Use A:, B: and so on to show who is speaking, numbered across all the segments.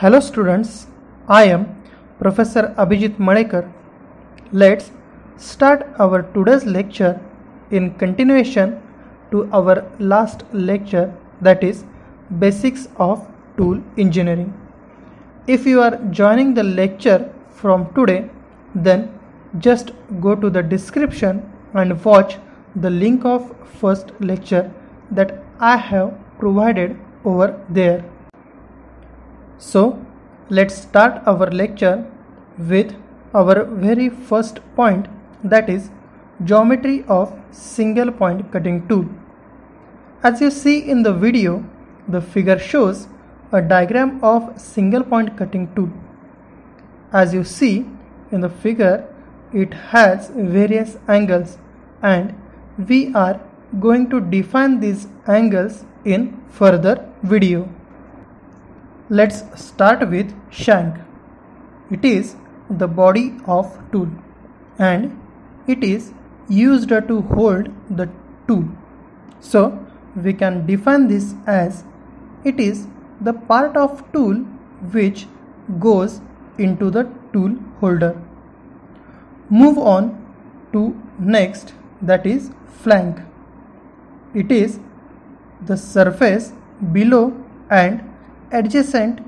A: Hello students, I am Professor Abhijit Malekar. Let's start our today's lecture in continuation to our last lecture that is Basics of Tool Engineering. If you are joining the lecture from today, then just go to the description and watch the link of first lecture that I have provided over there. So let's start our lecture with our very first point that is geometry of single point cutting tool. As you see in the video, the figure shows a diagram of single point cutting tool. As you see in the figure, it has various angles and we are going to define these angles in further video. Let's start with shank. It is the body of tool and it is used to hold the tool. So we can define this as it is the part of tool which goes into the tool holder. Move on to next that is flank. It is the surface below and adjacent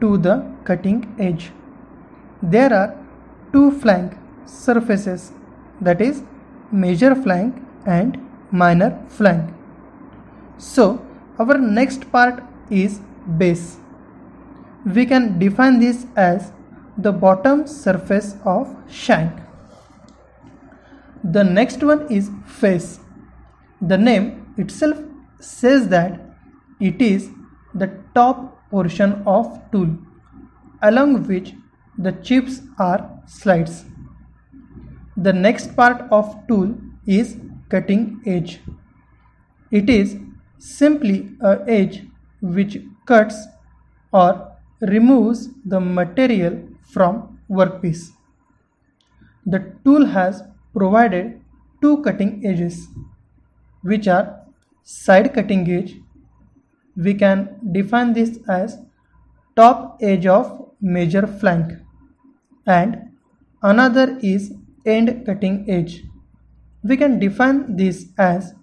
A: to the cutting edge. There are two flank surfaces that is major flank and minor flank. So our next part is base. We can define this as the bottom surface of shank. The next one is face. The name itself says that it is the top portion of tool along which the chips are slides. The next part of tool is cutting edge. It is simply a edge which cuts or removes the material from workpiece. The tool has provided two cutting edges which are side cutting edge we can define this as top edge of major flank and another is end cutting edge. We can define this as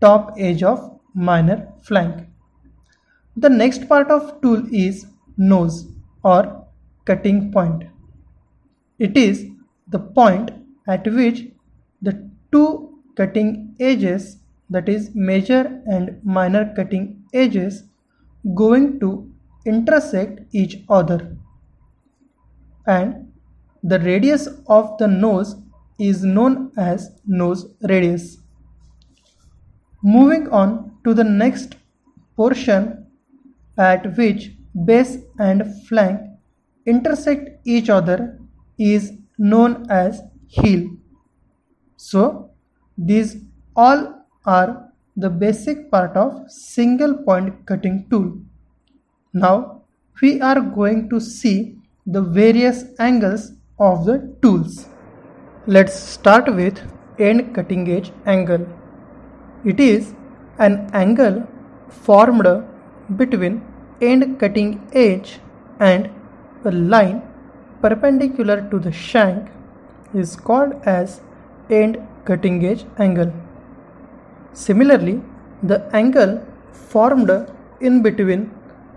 A: top edge of minor flank. The next part of tool is nose or cutting point. It is the point at which the two cutting edges that is major and minor cutting edges going to intersect each other and the radius of the nose is known as nose radius. Moving on to the next portion at which base and flank intersect each other is known as heel. So these all are the basic part of single point cutting tool. Now we are going to see the various angles of the tools. Let's start with end cutting edge angle. It is an angle formed between end cutting edge and a line perpendicular to the shank is called as end cutting edge angle. Similarly, the angle formed in between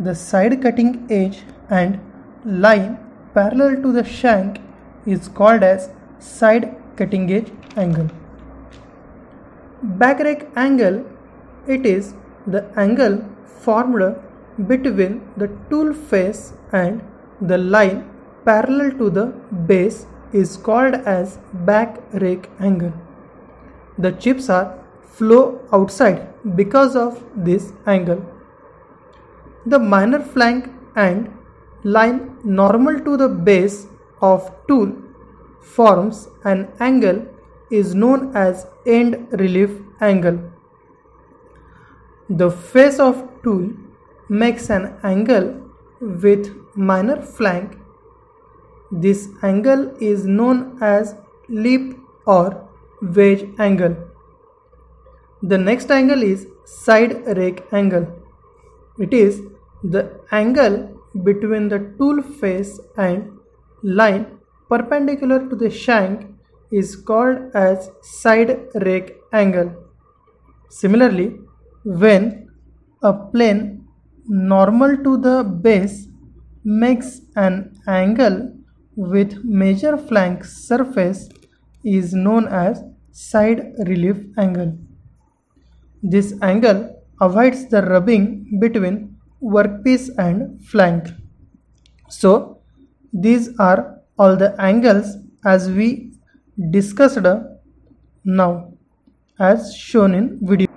A: the side cutting edge and line parallel to the shank is called as side cutting edge angle. Back rake angle it is the angle formed between the tool face and the line parallel to the base is called as back rake angle. The chips are flow outside because of this angle. The minor flank and line normal to the base of tool forms an angle is known as end relief angle. The face of tool makes an angle with minor flank. This angle is known as lip or wedge angle. The next angle is side rake angle. It is the angle between the tool face and line perpendicular to the shank is called as side rake angle. Similarly, when a plane normal to the base makes an angle with major flank surface is known as side relief angle. This angle avoids the rubbing between workpiece and flank. So, these are all the angles as we discussed now as shown in video.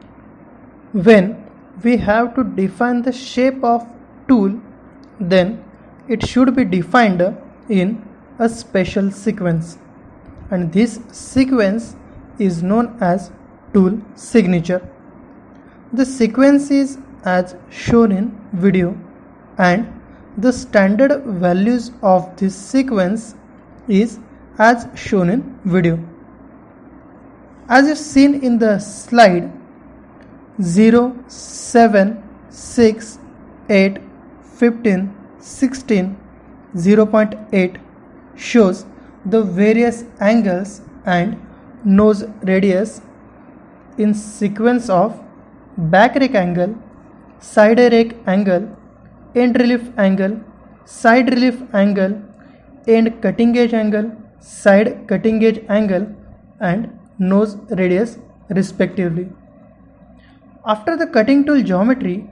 A: When we have to define the shape of tool then it should be defined in a special sequence and this sequence is known as tool signature. The sequence is as shown in video and the standard values of this sequence is as shown in video. As you've seen in the slide 0, 7, 6, 8, 15, 16, 0.8 shows the various angles and nose radius in sequence of back rake angle, side rake angle, end relief angle, side relief angle, end cutting edge angle, side cutting edge angle and nose radius respectively. After the cutting tool geometry,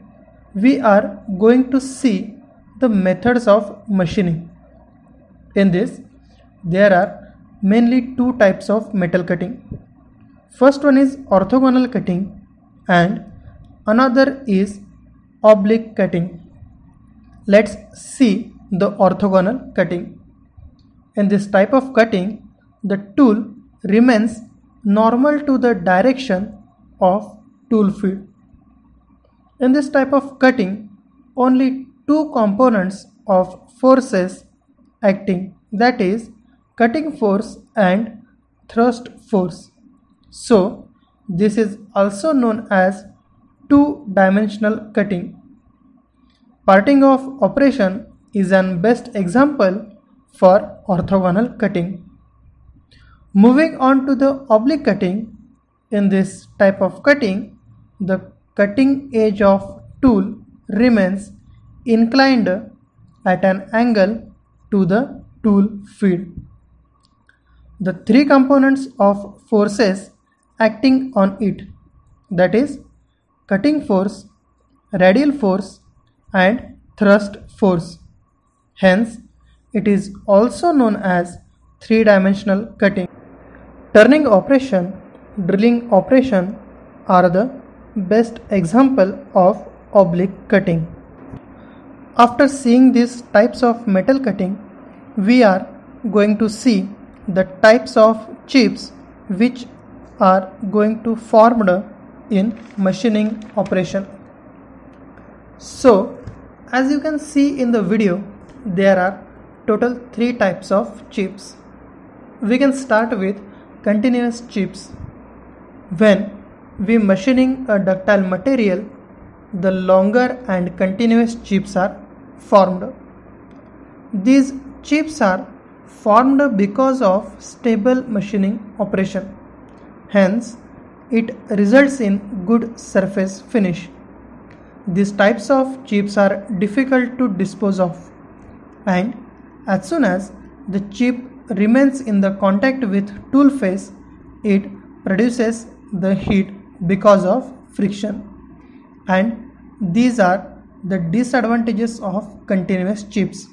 A: we are going to see the methods of machining. In this, there are mainly two types of metal cutting. First one is orthogonal cutting and another is oblique cutting. Let's see the orthogonal cutting. In this type of cutting, the tool remains normal to the direction of tool feed. In this type of cutting, only two components of forces acting that is cutting force and thrust force. So, this is also known as two-dimensional cutting. Parting of operation is an best example for orthogonal cutting. Moving on to the oblique cutting, in this type of cutting, the cutting edge of tool remains inclined at an angle to the tool feed. The three components of forces acting on it that is cutting force, radial force and thrust force. Hence, it is also known as three-dimensional cutting. Turning operation, drilling operation are the best example of oblique cutting. After seeing these types of metal cutting, we are going to see the types of chips which are going to formed in machining operation. So, as you can see in the video, there are total three types of chips. We can start with continuous chips. When we machining a ductile material, the longer and continuous chips are formed. These chips are formed because of stable machining operation. Hence, it results in good surface finish. These types of chips are difficult to dispose of and as soon as the chip remains in the contact with tool face, it produces the heat because of friction. And these are the disadvantages of continuous chips.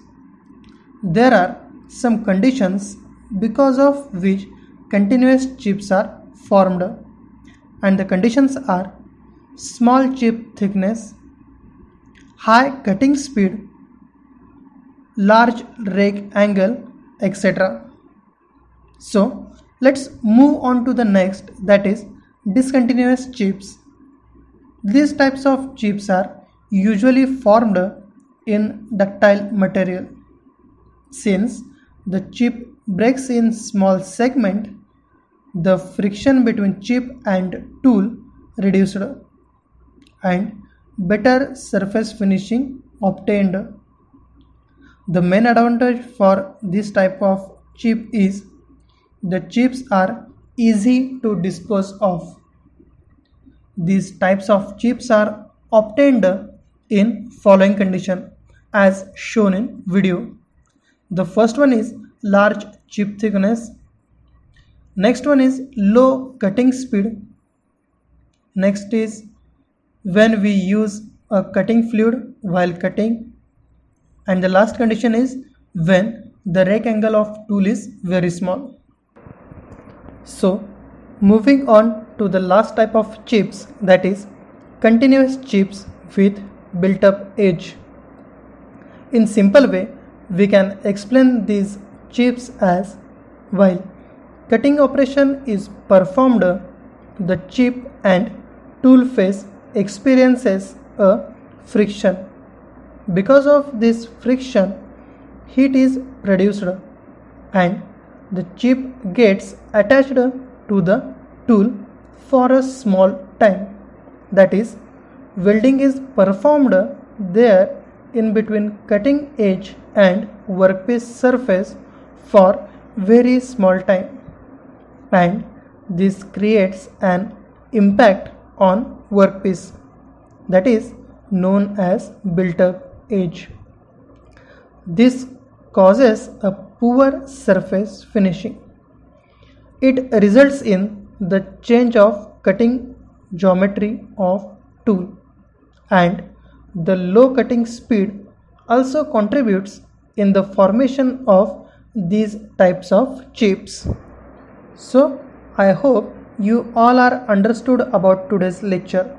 A: There are some conditions because of which continuous chips are formed and the conditions are small chip thickness, high cutting speed large rake angle etc. So let's move on to the next that is discontinuous chips. These types of chips are usually formed in ductile material. Since the chip breaks in small segment, the friction between chip and tool reduced and better surface finishing obtained The main advantage for this type of chip is the chips are easy to dispose of. These types of chips are obtained in following condition as shown in video. The first one is large chip thickness. Next one is low cutting speed. Next is when we use a cutting fluid while cutting. And the last condition is when the rake angle of tool is very small. So moving on to the last type of chips that is continuous chips with built up edge. In simple way we can explain these chips as while cutting operation is performed the chip and tool face experiences a friction. Because of this friction heat is produced and the chip gets attached to the tool for a small time. That is, welding is performed there in between cutting edge and workpiece surface for very small time and this creates an impact on workpiece that is known as built up edge. This causes a poor surface finishing. It results in the change of cutting geometry of tool and the low cutting speed also contributes in the formation of these types of chips. So I hope you all are understood about today's lecture.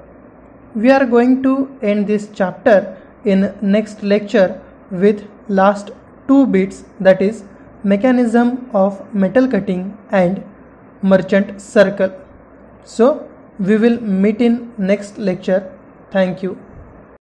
A: We are going to end this chapter in next lecture with last two bits that is mechanism of metal cutting and merchant circle. So we will meet in next lecture. Thank you.